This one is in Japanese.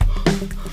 Awesome.